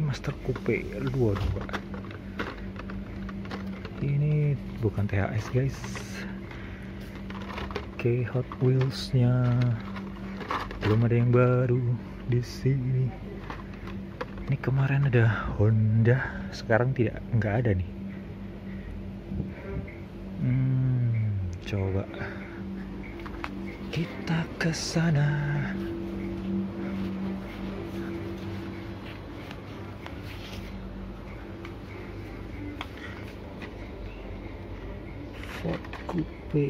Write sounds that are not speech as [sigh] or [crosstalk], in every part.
Master Coupe 22 ini bukan THS guys. Oke Hot Wheels nya belum ada yang baru di sini. Ini kemarin ada Honda sekarang tidak nggak ada nih. Hmm, coba. Kita ke sana Ford Coupe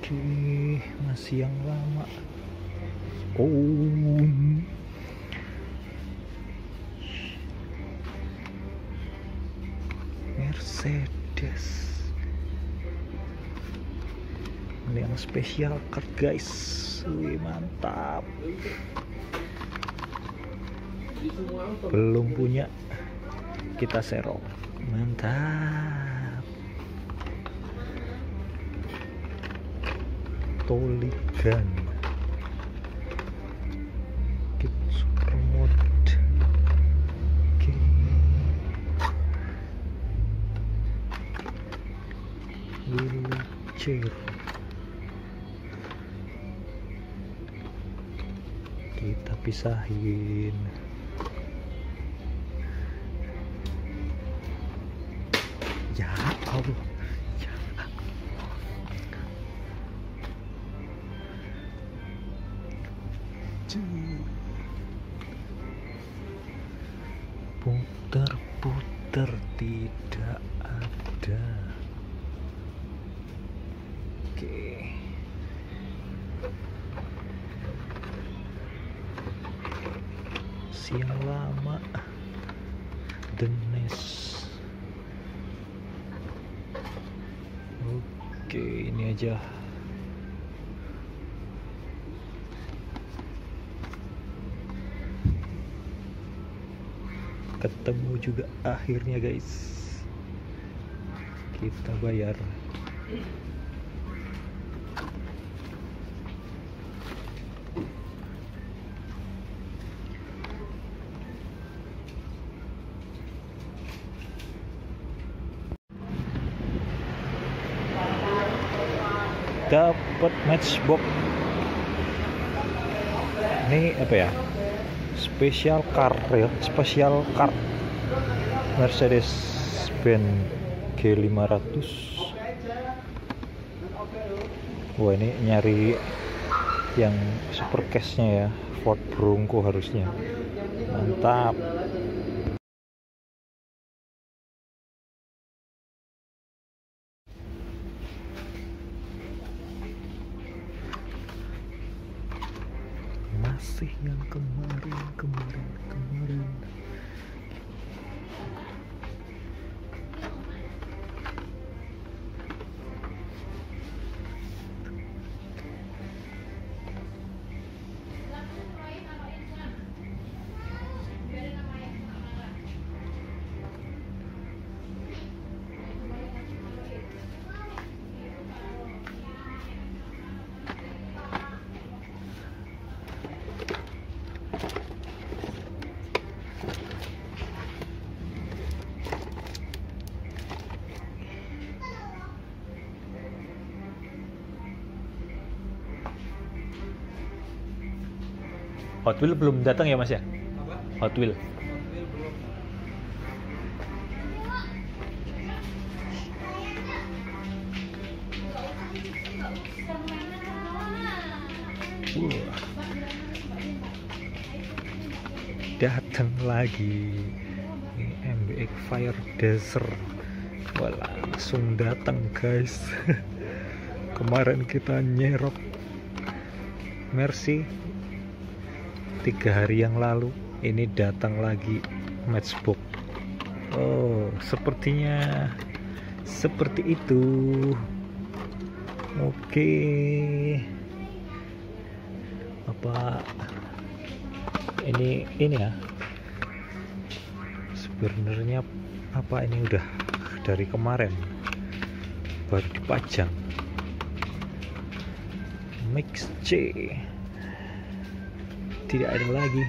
oke masih yang lama. Oh Mercedes. Ini yang spesial card guys. Wih mantap. Belum punya. Kita serok. Mantap Toligan kit supermod oke wheelchair. Kita pisahin putar-putar tidak ada. Oke. Siang lama. The Nest. Oke ini aja ketemu juga akhirnya guys. Kita bayar. Dapat matchbox. Ini apa ya special car ya. Special car. Mercedes Benz G500 wah ini nyari yang super cash nya ya. Ford Bronco harusnya. Mantap masih yang kemarin kemarin kemarin Hot Wheel belum datang ya mas ya? Hot Wheel. Wah. Datang lagi. Ini MBX Fire Desert. Wah, langsung datang guys. [laughs] Kemarin kita nyerok Mercy tiga hari yang lalu ini datang lagi matchbook. Oh sepertinya seperti itu. Oke. Apa? Ini ini ya. Sebenarnya apa ini udah dari kemarin? Baru dipajang. Mix C tidak ada lagi